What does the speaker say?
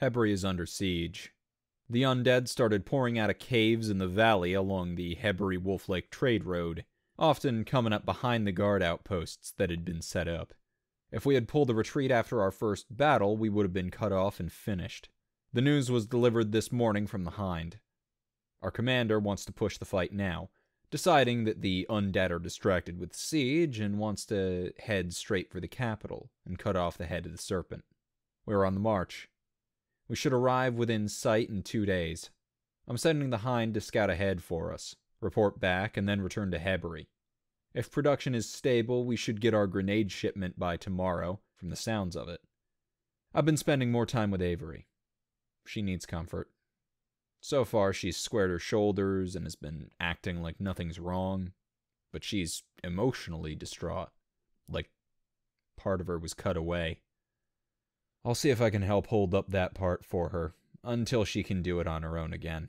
Hebri is under siege. The undead started pouring out of caves in the valley along the Hebri Wolf Lake trade road, often coming up behind the guard outposts that had been set up. If we had pulled a retreat after our first battle, we would have been cut off and finished. The news was delivered this morning from the Hind. Our commander wants to push the fight now, deciding that the undead are distracted with siege and wants to head straight for the capital and cut off the head of the serpent. We're on the march. We should arrive within sight in two days. I'm sending the Hind to scout ahead for us, report back, and then return to Hebri. If production is stable, we should get our grenade shipment by tomorrow, from the sounds of it. I've been spending more time with Avery. She needs comfort. So far, she's squared her shoulders and has been acting like nothing's wrong, but she's emotionally distraught, like part of her was cut away. I'll see if I can help hold up that part for her until she can do it on her own again.